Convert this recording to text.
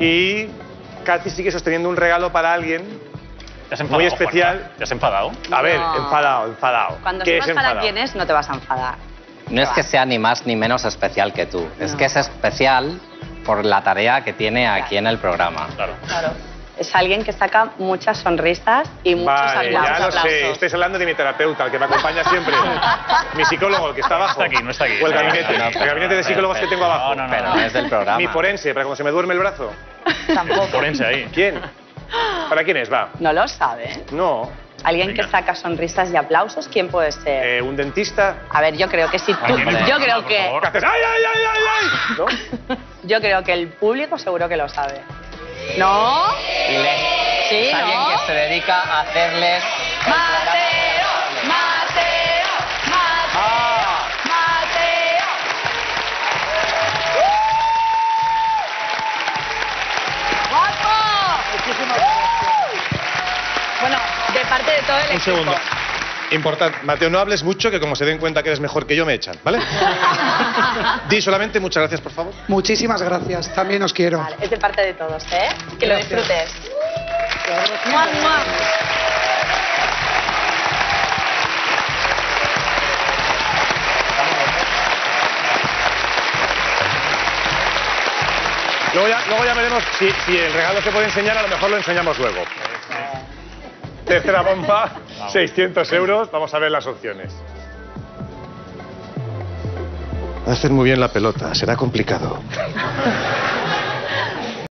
Y Katy sigue sosteniendo un regalo para alguien ¿Te has enfadado, muy especial. Juanma? ¿Te has enfadado? A ver, No. enfadado, enfadado. Cuando ¿Qué sepas es para enfadado? quién es, no te vas a enfadar. No es que sea ni más ni menos especial que tú, es que es especial por la tarea que tiene aquí en el programa. Claro. Claro. Es alguien que saca muchas sonrisas y muchos Vale, aplausos. ya lo sé. Estáis hablando de mi terapeuta, el que me acompaña siempre. mi psicólogo, el que está abajo. No está aquí, no está aquí. O el No, gabinete. no, no, el gabinete de psicólogos que tengo abajo. No, no, no. Pero no es del programa. Mi forense, para cuando se me duerme el brazo. Tampoco. Forense ahí. ¿Quién? ¿Para quién es? Va. No lo sabe. No. Alguien Venga. que saca sonrisas y aplausos, ¿quién puede ser? Eh, ¿Un dentista? A ver, yo creo que si tú, yo creo que, favor. ¿Qué haces? ¡Ay, ay, ay, ay, ay! ¿No? yo creo que el público seguro que lo sabe. ¿No? Le- Sí, es alguien ¿no? que se dedica a hacerles... Mateo, Bueno, de parte de todo el Un equipo. segundo. Importante. Mateo, no hables mucho, que como se den cuenta que eres mejor que yo, me echan, ¿vale? Di solamente muchas gracias, por favor. Muchísimas gracias, también os quiero. Vale, es de parte de todos, ¿eh? Que lo disfrutes. Luego ya, luego ya veremos si, si el regalo se puede enseñar, a lo mejor lo enseñamos luego. Tercera bomba, 600 euros. Vamos a ver las opciones. Hacen muy bien la pelota, será complicado.